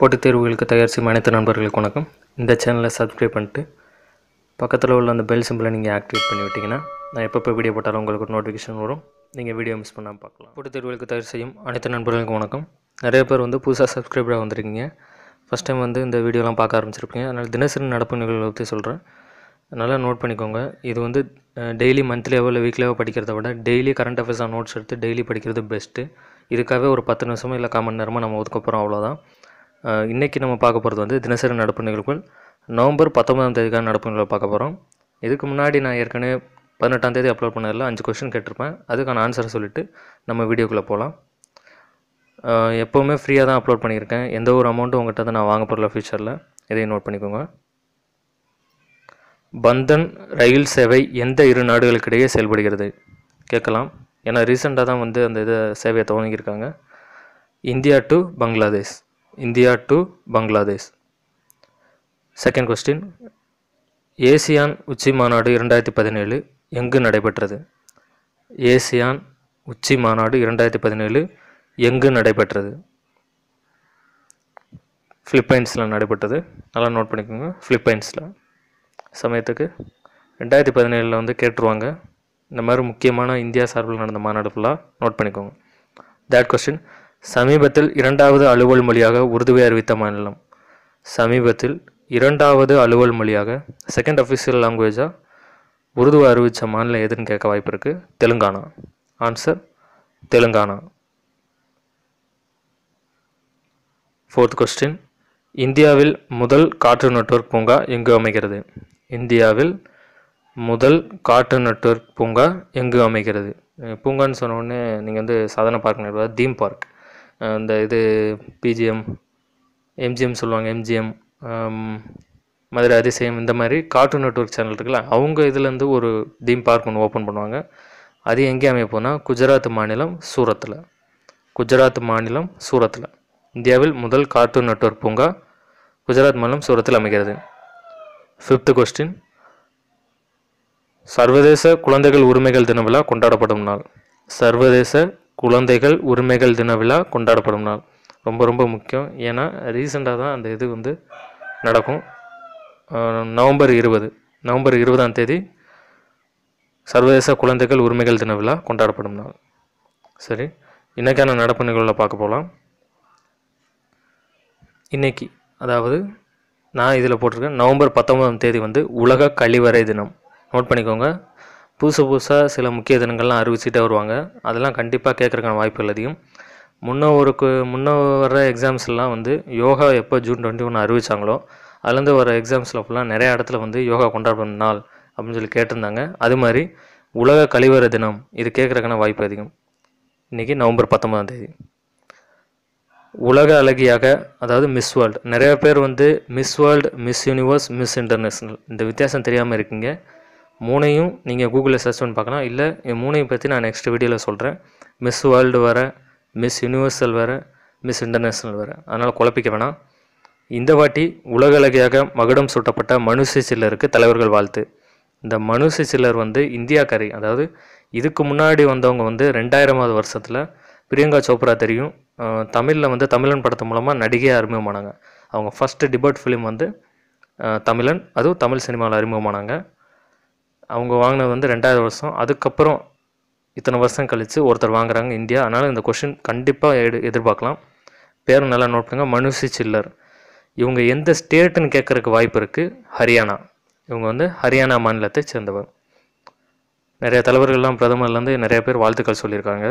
போட்டித் தேர்வுகளுக்கு தயார் செய்யும் அனைத்து நண்பர்களுக்கு வணக்கம். இந்த சேனலை சப்ஸ்கிரைப் பண்ணிட்டு பக்கத்தில் உள்ள அந்த பெல் சிம்பிளை நீங்கள் ஆக்டிவேட் பண்ணி விட்டிங்கன்னா நான் எப்பப்போ வீடியோ போட்டாலும் உங்களுக்கு நோட்டிஃபிகேஷன் வரும். நீங்கள் வீடியோ மிஸ் பண்ணாமல் பார்க்கலாம். போட்டித் தேர்வுகளுக்கு தயார் செய்யும் அனைத்து நண்பர்களுக்கும் வணக்கம். நிறைய பேர் வந்து புதுசாக சப்ஸ்கிரைபராக வந்திருக்கீங்க. ஃபஸ்ட் டைம் வந்து இந்த வீடியோலாம் பார்க்க ஆரம்பிச்சிருப்பீங்க. அதனால் தினசரி நடப்பு நிகழ்வுகளை பற்றி சொல்கிறேன் நல்லா நோட் பண்ணிக்கோங்க. இது வந்து டெய்லி மந்த்லியாவோ இல்லை வீக்லியாவோ படிக்கிறத விட டெய்லி கரண்ட் அஃபேர்ஸாக நோட்ஸ் எடுத்து டெய்லி படிக்கிறது பெஸ்ட்டு இதுக்காகவே ஒரு பத்து நிமிஷமோ இல்லை கால் மணி நேரமோ நம்ம ஒதுக்க போகிறோம் அவ்வளோதான் இன்றைக்கி நம்ம பார்க்க போகிறது வந்து தினசரி நடப்பு நிகழ்வுகள். நவம்பர் பத்தொன்பதாம் தேதிக்கான நடப்பு நிகழ்வு பார்க்க போகிறோம் இதுக்கு முன்னாடி நான் ஏற்கனவே பதினெட்டாம் தேதி அப்லோட் பண்ணதில் அஞ்சு கொஸ்டின் கேட்டிருப்பேன். அதுக்கான ஆன்சரை சொல்லிவிட்டு நம்ம வீடியோக்குள்ளே போகலாம் எப்போவுமே ஃப்ரீயாக தான் அப்லோட் பண்ணியிருக்கேன். எந்த ஒரு அமௌண்ட்டும் உங்கள்கிட்ட தான் நான் வாங்க போகிறல ஃபியூச்சரில் இதையும் நோட் பண்ணிக்கோங்க. பந்தன் ரயில் சேவை எந்த இரு நாடுகளுக்கிடையே செயல்படுகிறது? கேட்கலாம். ஏன்னா ரீசெண்டாக தான் வந்து அந்த இதை சேவையை துவங்கியிருக்காங்க. India to Bangladesh. India to Bangladesh. Second question ASEAN உச்சி மாநாடு இரண்டாயிரத்தி பதினேழு எங்கு நடைபெற்றது? ஏசியான் உச்சி மாநாடு இரண்டாயிரத்தி பதினேழு எங்கு நடைபெற்றது? ஃபிலிப்பைன்ஸில் நடைபெற்றது. நல்லா நோட் பண்ணிக்கோங்க. ஃபிலிப்பைன்ஸில் சமயத்துக்கு ரெண்டாயிரத்தி பதினேழில் வந்து கேட்டுருவாங்க. இந்த மாதிரி முக்கியமான இந்தியா சார்பில் நடந்த மாநாடு ஃபுல்லாக நோட் பண்ணிக்கோங்க. தேட் கொஸ்டின் சமீபத்தில் இரண்டாவது அலுவல் மொழியாக உருதுவை அறிவித்த மாநிலம். சமீபத்தில் இரண்டாவது அலுவல் மொழியாக செகண்ட் அஃபிஷியல் லாங்குவேஜாக உருதுவை அறிவித்த மாநிலம் எதுன்னு கேட்க வாய்ப்பு இருக்குது Telangana. Answer Telangana. Fourth question இந்தியாவில் முதல் காற்று நெட்வொர்க் பூங்கா எங்கு அமைகிறது? இந்தியாவில் முதல் காற்று நெட்வொர்க் பூங்கா எங்கு அமைகிறது? பூங்கான்னு சொன்ன உடனே நீங்கள் வந்து சாதாரண பார்க் தீம் பார்க். இந்த இது பிஜிஎம் எம்ஜிஎம் சொல்லுவாங்க எம்ஜிஎம் மதுரை அதிசயம் இந்த மாதிரி கார்ட்டூன் நெட்ஒர்க் சேனல் இருக்குல்ல அவங்க இதுலேருந்து ஒரு தீம் பார்க் ஒன்று ஓப்பன் பண்ணுவாங்க. அது எங்கே அமைப்போம்னா போனால் குஜராத் மாநிலம் சூரத்தில். குஜராத் மாநிலம் சூரத்தில். இந்தியாவில் முதல் கார்ட்டூன் நெட்ஒர்க் பூங்கா குஜராத் மாநிலம் சூரத்தில் அமைகிறது. ஃபிஃப்த்து கொஸ்டின் சர்வதேச குழந்தைகள் உரிமைகள் தின விழா கொண்டாடப்படும் நாள். சர்வதேச குழந்தைகள் உரிமைகள் தின விழா கொண்டாடப்படும் நாள். ரொம்ப ரொம்ப முக்கியம். ஏன்னா ரீசெண்டாக தான் அந்த இது வந்து நடக்கும். நவம்பர் இருபது. நவம்பர் இருபதாம் தேதி சர்வதேச குழந்தைகள் உரிமைகள் தின விழா கொண்டாடப்படும் நாள். சரி இன்றைக்கான நடப்பு நிகழ்வில் பார்க்க போகலாம் இன்னைக்கு அதாவது நான் இதில் போட்டிருக்கேன் நவம்பர் பத்தொன்பதாம் தேதி வந்து உலக கழிவறை தினம். நோட் பண்ணிக்கோங்க. புதுசு புதுசாக சில முக்கிய தினங்கள்லாம் அறிவிச்சிட்டே வருவாங்க. அதெல்லாம் கண்டிப்பாக கேட்குறக்கான வாய்ப்புகள் அதிகம் முன்ன ஒரு முன்ன வர எக்ஸாம்ஸ்லாம் வந்து யோகா எப்போ ஜூன் டுவெண்ட்டி ஒன்று அறிவிச்சாங்களோ அதுலேருந்து வர எக்ஸாம்ஸில் ஃபுல்லாக நிறைய இடத்துல வந்து யோகா கொண்டாடும் நாள் அப்படின்னு சொல்லி கேட்டிருந்தாங்க. அது மாதிரி உலக கழிவறை தினம் இது கேட்குறக்கான வாய்ப்பு அதிகம். இன்றைக்கி நவம்பர் பத்தொன்பதாம் தேதி. உலக அழகியாக அதாவது மிஸ் வேர்ல்டு நிறைய பேர் வந்து Miss World Miss Universe Miss International இந்த வித்தியாசம் தெரியாமல் இருக்கீங்க. மூணையும் நீங்கள் கூகுளில் சர்ச் பண்ணி பார்க்கலாம். இல்லை என் மூணையும் பற்றி நான் நெக்ஸ்ட் வீடியோவில் சொல்கிறேன் மிஸ் வேர்ல்டு வர மிஸ் யூனிவர்சல் வேறு மிஸ் இன்டர்நேஷ்னல் வேறு. அதனால் குழப்பிக்க வேணாம். இந்த வாட்டி உலக மகுடம் சூட்டப்பட்ட மனுஷி சில்லருக்கு தலைவர்கள் வாழ்த்து. இந்த மனுஷி சில்லர் வந்து இந்தியாக்காரி. அதாவது இதுக்கு முன்னாடி வந்தவங்க வந்து ரெண்டாயிரமாவது வருஷத்தில் பிரியங்கா சோப்ரா தெரியும். தமிழில் வந்து தமிழன் படத்து மூலமாக நடிகையாக அறிமுகமானாங்க. அவங்க ஃபஸ்ட்டு டிபட் ஃபிலிம் வந்து தமிழன் அதுவும் தமிழ் சினிமாவில் அறிமுகமானாங்க. அவங்க வாங்கினது வந்து ரெண்டாயிரம் வருஷம். அதுக்கப்புறம் இத்தனை வருஷம் கழித்து ஒருத்தர் வாங்குறாங்க இந்தியா. அதனால் இந்த கொஷின் கண்டிப்பாக எடு எதிர்பார்க்கலாம். பேரும் நல்லா நோட் பண்ணுங்க. மனுஷி சில்லர். இவங்க எந்த ஸ்டேட்டுன்னு கேட்குறதுக்கு வாய்ப்பு இருக்குது ஹரியானா. இவங்க வந்து ஹரியானா மாநிலத்தை சேர்ந்தவர். நிறைய தலைவர்கள்லாம் பிரதமர்லேருந்து நிறைய பேர் வாழ்த்துக்கள் சொல்லியிருக்காங்க.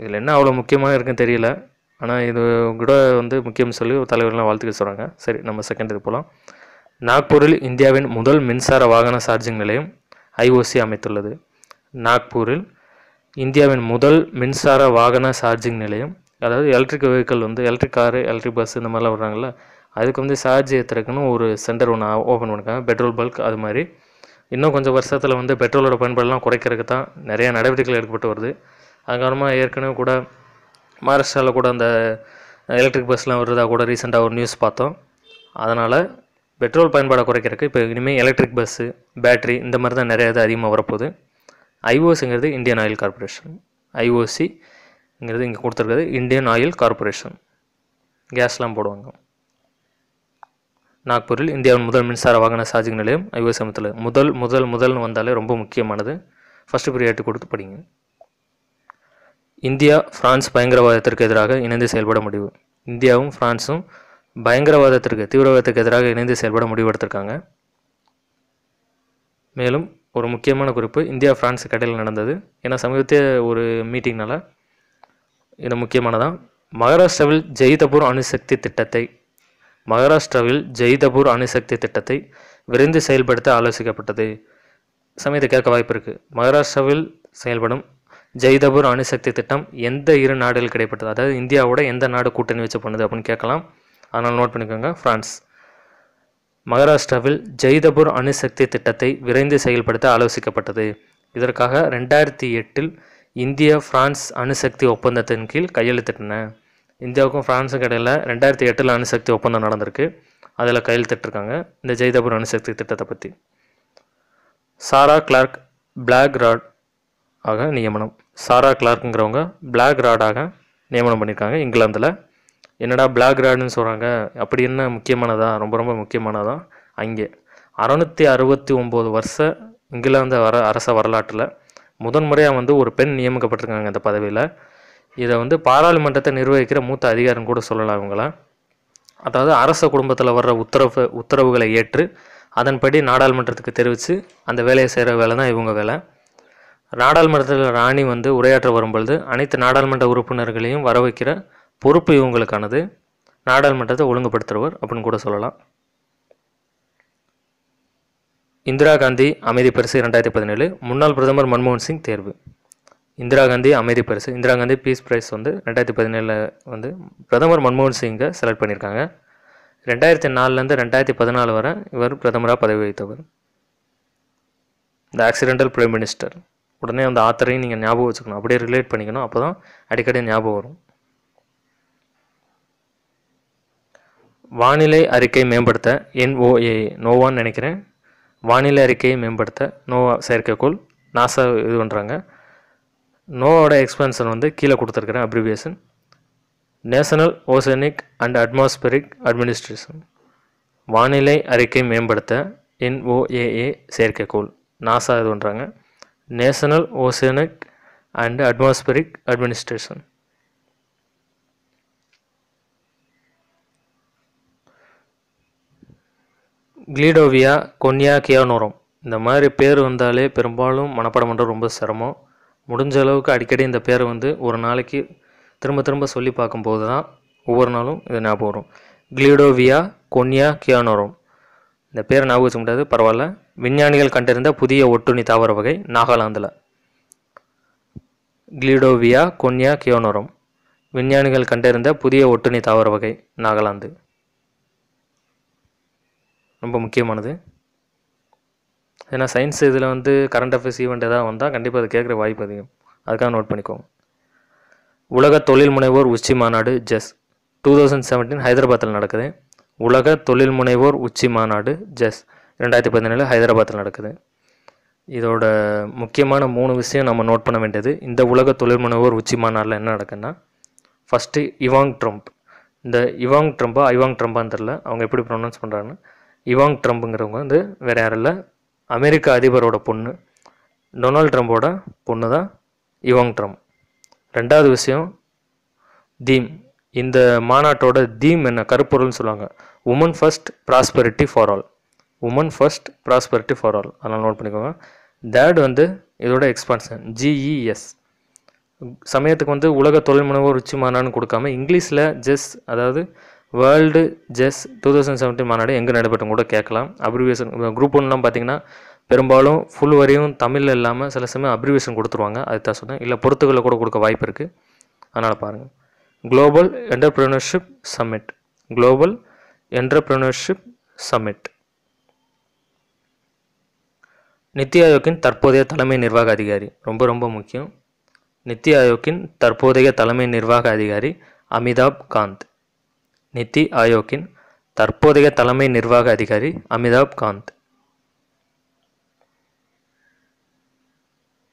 இதில் என்ன அவ்வளோ முக்கியமாக இருக்குன்னு தெரியல. ஆனால் இது கூட வந்து முக்கியம் சொல்லி ஒரு வாழ்த்துக்கள் சொல்கிறாங்க சரி நம்ம செகண்ட் இது போகலாம் நாக்பூரில் இந்தியாவின் முதல் மின்சார வாகன சார்ஜிங் நிலையம் ஐஓசி அமைத்துள்ளது. நாக்பூரில் இந்தியாவின் முதல் மின்சார வாகன சார்ஜிங் நிலையம் அதாவது எலக்ட்ரிக் வெஹிக்கிள் வந்து எலக்ட்ரிக் காரு எலக்ட்ரிக் பஸ் இந்த மாதிரிலாம் வர்றாங்கல்ல அதுக்கு வந்து சார்ஜ் ஏற்றுறதுக்குன்னு ஒரு சென்டர் ஒன்று ஓப்பன் பண்ணிருக்காங்க பெட்ரோல் பல்க் அது மாதிரி. இன்னும் கொஞ்சம் வருஷத்தில் வந்து பெட்ரோலோட பயன்பாடுலாம் குறைக்கிறதுக்கு தான் நிறையா நடவடிக்கைகள் எடுக்கப்பட்டு வருது. அது காரணமாக ஏற்கனவே கூட மகாராஷ்டிராவில் கூட அந்த எலக்ட்ரிக் பஸ்லாம் வருதா கூட ரீசெண்டாக ஒரு நியூஸ் பார்த்தோம். அதனால் பெட்ரோல் பயன்பாடை குறைக்கிறதுக்கு இப்போ இனிமேல் எலக்ட்ரிக் பஸ்ஸு பேட்ரி இந்த மாதிரி தான் நிறைய இது அதிகமாக வரப்போகுது. ஐஓசிங்கிறது இந்தியன் ஆயில் கார்பரேஷன் ஐஓசிங்கிறது இங்கே கொடுத்துருக்குறது இந்தியன் ஆயில் கார்பரேஷன் கேஸ்லாம் போடுவாங்க. நாக்பூரில் இந்தியாவின் முதல் மின்சார வாகன சார்ஜிங் நிலையம் ஐஓஎஸ் அமைத்துள்ள முதல் முதல் முதல்னு வந்தாலே ரொம்ப முக்கியமானது. ஃபஸ்ட்டு ப்ரியாரிட்டி கொடுத்து படிங்க. இந்தியா பிரான்ஸ் பயங்கரவாதத்திற்கு எதிராக இணைந்து செயல்பட முடிவு. இந்தியாவும் பிரான்ஸும் பயங்கரவாதத்திற்கு தீவிரவாதத்துக்கு எதிராக இணைந்து செயல்பட முடிவெடுத்திருக்காங்க. மேலும் ஒரு முக்கியமான குறிப்பு இந்தியா பிரான்ஸ் கடையில் நடந்தது. ஏன்னா சமீபத்திய ஒரு மீட்டிங்னால இது முக்கியமானதான் மகாராஷ்டிராவில் ஜெய்தபூர் அணுசக்தி திட்டத்தை மகாராஷ்டிராவில் ஜெய்தபூர் அணுசக்தி திட்டத்தை விரைந்து செயல்படுத்த ஆலோசிக்கப்பட்டது. சமயத்தை கேட்க வாய்ப்பு இருக்குது மகாராஷ்டிராவில் செயல்படும் ஜெய்தபூர் அணுசக்தி திட்டம் எந்த இரு நாடுகள் கிடைப்பட்டது அதாவது இந்தியாவோட எந்த நாடு கூட்டணி வச்சு பண்ணுது அப்படின்னு கேட்கலாம். அதனால் நோட் பண்ணிக்கோங்க ஃப்ரான்ஸ் மகாராஷ்டிராவில் ஜெய்தபூர் அணுசக்தி திட்டத்தை விரைந்து செயல்படுத்த ஆலோசிக்கப்பட்டது. இதற்காக ரெண்டாயிரத்தி எட்டில் இந்திய பிரான்ஸ் அணுசக்தி ஒப்பந்தத்தின் கீழ் கையெழுத்திட்டன. இந்தியாவுக்கும் ஃப்ரான்ஸுக்கும் இடையில் ரெண்டாயிரத்தி எட்டில் அணுசக்தி ஒப்பந்தம் நடந்திருக்கு. அதில் கையெழுத்திட்டிருக்காங்க இந்த ஜெய்தபூர் அணுசக்தி திட்டத்தை பற்றி சாரா கிளார்க் பிளாக் ராட் ஆக நியமனம். சாரா கிளார்க்குங்கிறவங்க பிளாக் ராடாக நியமனம் பண்ணியிருக்காங்க இங்கிலாந்தில். என்னடா பிளாக் ராடுன்னு சொல்கிறாங்க அப்படி என்ன முக்கியமானதா? ரொம்ப ரொம்ப முக்கியமானதா? அங்கே. அறநூற்றி அறுபத்தி ஒம்பது வருஷ இங்கிலாந்து வர அரச வரலாற்றில் முதன்முறையாக வந்து ஒரு பெண் நியமிக்கப்பட்டிருக்காங்க இந்த பதவியில். இதை வந்து பாராளுமன்றத்தை நிர்வகிக்கிற மூத்த அதிகாரம் கூட சொல்லலாம் அவங்களாம் அதாவது அரச குடும்பத்தில் வர்ற உத்தரவு உத்தரவுகளை ஏற்று அதன்படி நாடாளுமன்றத்துக்கு தெரிவித்து அந்த வேலையை செய்கிற வேலை தான் இவங்க வேலை. நாடாளுமன்றத்தில் ராணி வந்து உரையாற்ற வரும்பொழுது அனைத்து நாடாளுமன்ற உறுப்பினர்களையும் வர வைக்கிற பொறுப்பு இவங்களுக்கானது. நாடாளுமன்றத்தை ஒழுங்குபடுத்துகிறவர் அப்படின்னு கூட சொல்லலாம். இந்திரா காந்தி அமைதி பரிசு ரெண்டாயிரத்தி பதினேழு. முன்னாள் பிரதமர் மன்மோகன் சிங் தேர்வு. இந்திரா காந்தி அமைதி பரிசு. இந்திரா காந்தி பீஸ் பிரைஸ் வந்து ரெண்டாயிரத்தி பதினேழில் வந்து பிரதமர் மன்மோகன் சிங்கை செலக்ட் பண்ணியிருக்காங்க. ரெண்டாயிரத்தி நாலுலேருந்து ரெண்டாயிரத்தி பதினாலு வரை இவர் பிரதமராக பதவி வகித்தவர். இந்த ஆக்சிடென்டல் பிரைம் மினிஸ்டர் உடனே அந்த ஆத்தரையும் நீங்கள் ஞாபகம் வச்சுக்கணும். அப்படியே ரிலேட் பண்ணிக்கணும். அப்போ தான் அடிக்கடி ஞாபகம் வரும். வானிலை அறிக்கை மேம்படுத்த என்ஓஏ நோவான்னு நினைக்கிறேன். வானிலை அறிக்கையை மேம்படுத்த நோவா செயற்கைக்கோள் நாசா இது பண்ணுறாங்க நோவோட எக்ஸ்பென்ஷன் வந்து கீழே கொடுத்துருக்குறேன் abbreviation National Oceanic and Atmospheric Administration வானிலை அறிக்கை மேம்படுத்த என்ஓஏஏ செயற்கைக்கோள் நாசா இது பண்ணுறாங்க National Oceanic and Atmospheric Administration கிளீடோவியா கொன்யா கியானோரம் இந்த மாதிரி பேர் வந்தாலே பெரும்பாலும் மனப்பாடம் பண்ணுறது ரொம்ப சிரமம். முடிஞ்ச அளவுக்கு அடிக்கடி இந்த பேரை வந்து ஒரு நாளைக்கு திரும்ப திரும்ப சொல்லி பார்க்கும்போது தான் ஒவ்வொரு நாளும் இது ஞாபகம் வரும். கிளீடோவியா கொன்யா கியானோரம் இந்த பேரை ஞாபகம் வச்சுக்க முடியாது பரவாயில்ல. விஞ்ஞானிகள் கண்டறிந்த புதிய ஒட்டுணி தாவர வகை நாகாலாந்தில். கிளீடோவியா கொன்யா கியோனோரம் விஞ்ஞானிகள் கண்டறிந்த புதிய ஒட்டுணி தாவர வகை நாகாலாந்து. ரொம்ப முக்கியமானது. ஏன்னா சயின்ஸ் இதில் வந்து கரண்ட் அஃபேர்ஸ் ஈவெண்ட் எதாவது வந்தால் கண்டிப்பாக அது கேட்குற வாய்ப்பு அதிகம். அதுக்காக நோட் பண்ணிக்கோங்க. உலக தொழில் முனைவோர் உச்சி மாநாடு ஜெஸ் டூ தௌசண்ட் செவன்டீன் ஹைதராபாத்தில் நடக்குது. உலக தொழில் முனைவோர் உச்சி மாநாடு ஜெஸ் ரெண்டாயிரத்தி பதினேழு ஹைதராபாத்தில் நடக்குது. இதோட முக்கியமான மூணு விஷயம் நம்ம நோட் பண்ண வேண்டியது. இந்த உலக தொழில் முனைவோர் உச்சி மாநாட்டில் என்ன நடக்குன்னா ஃபஸ்ட்டு இவாங் ட்ரம்ப். இந்த இவாங் ட்ரம்பா ஐவாங் ட்ரம்பான்னு தெரில அவங்க எப்படி ப்ரொனவுன்ஸ் பண்ணுறாங்கன்னு இவாங் ட்ரம்ப்புங்கிறவங்க வந்து வேறு யாரும் இல்லை அமெரிக்க அதிபரோட பொண்ணு டொனால்ட் ட்ரம்போட பொண்ணு தான் இவாங் ட்ரம்ப். ரெண்டாவது விஷயம் தீம். இந்த மாநாட்டோட தீம் என்ன கருப்பொருள்னு சொல்லுவாங்க. Women first prosperity for all women first prosperity for all அதனால் நோட் பண்ணிக்கோங்க. தேர்ட் வந்து இதோட எக்ஸ்பான்ஷன் ஜிஇஎஸ் சமயத்துக்கு வந்து உலக தொழில் முனைவோர் உச்சி மாநாடுன்னு கொடுக்காம இங்கிலீஷில் ஜெஸ் அதாவது world chess two thousand seventeen மாநாடு எங்கே நடைபெற்றம் கூட கேட்கலாம். அப்ரிவியேஷன் குரூப் ஒன்லாம் பார்த்தீங்கன்னா பெரும்பாலும் ஃபுல் வரையும் தமிழில் இல்லாமல் சில சமயம் அப்ரிவியேஷன் கொடுத்துருவாங்க. அது தான் சொன்னேன். இல்லை பொறுத்துகளில் கூட கொடுக்க வாய்ப்பு இருக்குது அதனால் பாருங்கள் global entrepreneurship summit global entrepreneurship summit NITI ஆயோக்கின் தற்போதைய தலைமை நிர்வாக அதிகாரி. ரொம்ப ரொம்ப முக்கியம். நித்தி ஆயோக்கின் தற்போதைய தலைமை நிர்வாக அதிகாரி அமிதாப் காந்த். நித்தி ஆயோக்கின் தற்போதைய தலைமை நிர்வாக அதிகாரி அமிதாப் காந்த்.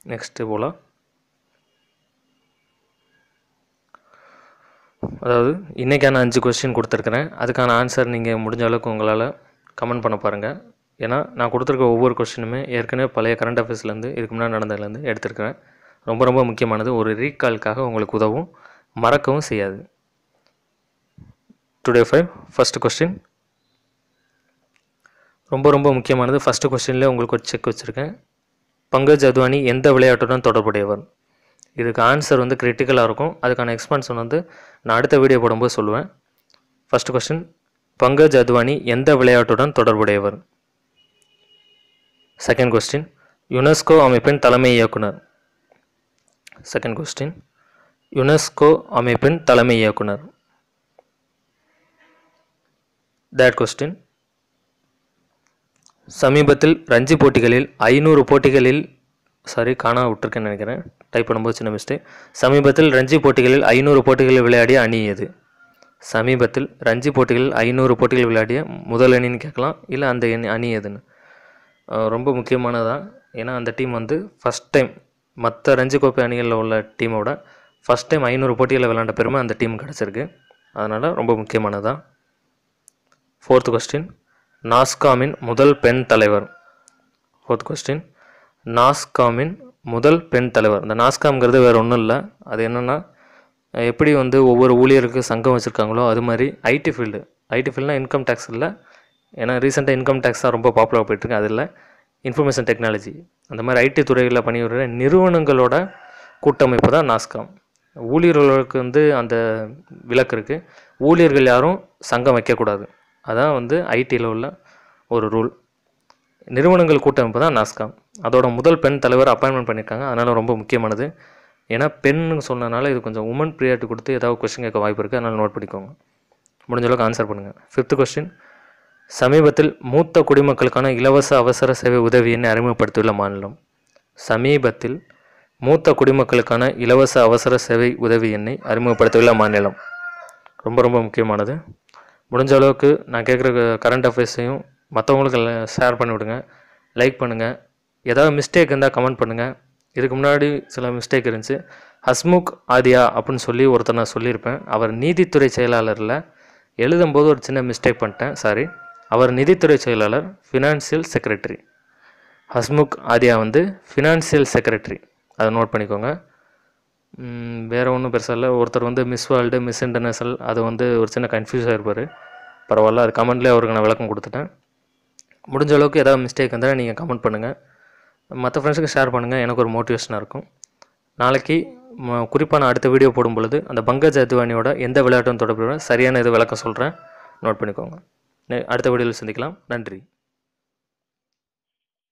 நெக்ஸ்ட்டு போலாம். அதாவது இன்றைக்கான அஞ்சு கொஸ்டின் கொடுத்துருக்குறேன். அதுக்கான ஆன்சர் நீங்கள் முடிஞ்ச அளவுக்கு உங்களால் கமெண்ட் பண்ண பாருங்கள் ஏன்னா நான் கொடுத்துருக்க ஒவ்வொரு கொஸ்டினுமே ஏற்கனவே பழைய கரண்ட் அஃபேர்ஸ்லேருந்து இதுக்கு முன்னாடி நடந்ததுலேருந்து எடுத்திருக்கிறேன். ரொம்ப ரொம்ப முக்கியமானது ஒரு ரீகால்க்காக உங்களுக்கு உதவும். மறக்கவும் செய்யாது. டுடே ஃபைவ் ஃபஸ்ட் கொஸ்டின் ரொம்ப ரொம்ப முக்கியமானது. ஃபஸ்ட்டு கொஸ்டின்லேயே உங்களுக்கு ஒரு செக் வச்சுருக்கேன். பங்கஜ் அத்வானி எந்த விளையாட்டுடன் தொடர்புடையவர்? இதுக்கு ஆன்சர் வந்து கிரிட்டிக்கலாக இருக்கும். அதுக்கான எக்ஸ்பான்ஷன் வந்து நான் அடுத்த வீடியோ போடும்போது சொல்லுவேன். ஃபஸ்ட் கொஸ்டின் பங்கஜ் அத்வானி எந்த விளையாட்டுடன் தொடர்புடையவர்? செகண்ட் கொஸ்டின் யுனெஸ்கோ அமைப்பின் தலைமை இயக்குனர். செகண்ட் கொஸ்டின் யுனெஸ்கோ அமைப்பின் தலைமை இயக்குனர். தேட் கொஸ்டின் சமீபத்தில் ரஞ்சி போட்டிகளில் ஐநூறு போட்டிகளில் சாரி காணா விட்டுருக்கேன்னு நினைக்கிறேன். டைப் பண்ணும்போது சின்ன மிஸ்டேக் சமீபத்தில் ரஞ்சி போட்டிகளில் ஐநூறு போட்டிகளில் விளையாடிய அணி எது? சமீபத்தில் ரஞ்சி போட்டிகளில் ஐநூறு போட்டிகள் விளையாடிய முதல் அணின்னு கேட்கலாம். இல்லை அந்த அணி அணி எதுன்னு? ரொம்ப முக்கியமானதான் ஏன்னா அந்த டீம் வந்து ஃபஸ்ட் டைம் மற்ற ரஞ்சி கோப்பை அணிகளில் உள்ள டீமோட ஃபஸ்ட் டைம் ஐநூறு போட்டிகளில் விளையாண்ட பெருமை அந்த டீம் கிடச்சிருக்கு. அதனால் ரொம்ப முக்கியமானதான் ஃபோர்த் கொஸ்டின் நாஸ்காமின் முதல் பெண் தலைவர். ஃபோர்த் கொஸ்டின் நாஸ்காமின் முதல் பெண் தலைவர். இந்த நாஸ்காம்ங்கிறது வேறு ஒன்றும் இல்லை. அது என்னென்னா எப்படி வந்து ஒவ்வொரு ஊழியருக்கு சங்கம் வச்சுருக்காங்களோ அது மாதிரி ஐடி ஃபீல்டு ஐடி ஃபீல்டுனா இன்கம் டேக்ஸ் இல்லை. ஏன்னா ரீசெண்டாக இன்கம் டேக்ஸ் தான் ரொம்ப பாப்புலர் போயிட்டுருக்கு அதில் இன்ஃபர்மேஷன் டெக்னாலஜி அந்த மாதிரி ஐடி துறைகளில் பணிபுரிகிற நிறுவனங்களோட கூட்டமைப்பு தான் நாஸ்காம் ஊழியர்களுக்கு வந்து அந்த விலக்கு இருக்குது ஊழியர்கள் யாரும் சங்கம் வைக்கக்கூடாது. அதான் வந்து ஐடியில் உள்ள ஒரு ரூல் நிறுவனங்கள் கூட்டமைப்பு தான் நாஸ்காம் அதோட முதல் பெண் தலைவர் அப்பாயின்மெண்ட் பண்ணியிருக்காங்க அதனால் ரொம்ப முக்கியமானது. ஏன்னா பெண்ணுன்னு சொன்னனால இது கொஞ்சம் உமன் ப்ரியாரிட்டி கொடுத்து ஏதாவது கொஸ்டின் கேட்க வாய்ப்பு இருக்குது அதனால் நோட் பண்ணிக்கோங்க. முடிஞ்ச அளவுக்கு ஆன்சர் பண்ணுங்கள் ஃபிஃப்த் கொஸ்டின் சமீபத்தில் மூத்த குடிமக்களுக்கான இலவச அவசர சேவை உதவி எண்ணை அறிமுகப்படுத்தியுள்ள மாநிலம். சமீபத்தில் மூத்த குடிமக்களுக்கான இலவச அவசர சேவை உதவி எண்ணை அறிமுகப்படுத்தியுள்ள மாநிலம். ரொம்ப ரொம்ப முக்கியமானது. முடிஞ்ச அளவுக்கு நான் கேட்குற கரண்ட் அஃபேர்ஸையும் மற்றவங்களுக்கு ஷேர் பண்ணிவிடுங்க. லைக் பண்ணுங்கள் ஏதாவது மிஸ்டேக் இருந்தால் கமெண்ட் பண்ணுங்கள் இதுக்கு முன்னாடி சில மிஸ்டேக் இருந்துச்சு. ஹஸ்முக் ஆதியா அப்படின்னு சொல்லி ஒருத்தர் நான் சொல்லியிருப்பேன். அவர் நீதித்துறை செயலாளரில் எழுதும்போது ஒரு சின்ன மிஸ்டேக் பண்ணிட்டேன். சாரி அவர் நிதித்துறை செயலாளர் ஃபினான்சியல் செக்ரட்டரி ஹஸ்முக் ஆதியா வந்து ஃபினான்சியல் செக்ரட்டரி அதை நோட் பண்ணிக்கோங்க. வேறு ஒன்றும் பெருசாக இல்லை. ஒருத்தர் வந்து மிஸ் வேர்ல்டு மிஸ் இன்டர்நேஷனல் அது வந்து ஒரு சின்ன கன்ஃபியூஸாக இருப்பார் பரவாயில்ல அது கமெண்ட்லேயே அவருக்கு நான் விளக்கம் கொடுத்துட்டேன். முடிஞ்ச அளவுக்கு ஏதாவது மிஸ்டேக் இருந்தால் நீங்கள் கமெண்ட் பண்ணுங்கள் மற்ற ஃப்ரெண்ட்ஸுக்கு ஷேர் பண்ணுங்கள் எனக்கு ஒரு மோட்டிவேஷனாக இருக்கும். நாளைக்கு குறிப்பாக நான் அடுத்த வீடியோ போடும் பொழுது அந்த பங்கஜ் அத்வானியோட எந்த விளையாட்டும் தொடர்புடைய சரியான இது விளக்கம் சொல்கிறேன் நோட் பண்ணிக்கோங்க. அடுத்த வீடியோவில் சந்திக்கலாம். நன்றி.